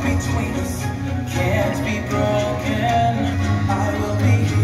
between us can't be broken. I will be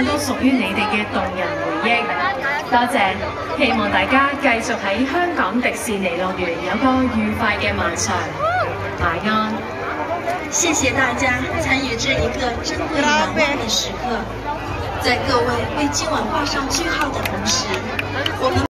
更多屬於你哋嘅動人回憶。多謝，希望大家繼續喺香港迪士尼樂園有個愉快嘅晚上。晚安。謝謝大家參與這一個珍贵难忘的時刻，在各位為今晚画上句號的同時，我们。